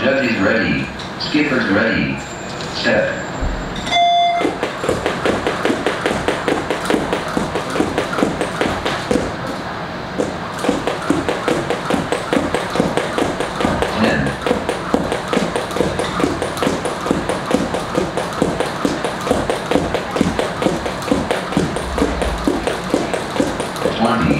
Judges ready. Skippers ready. Step. money.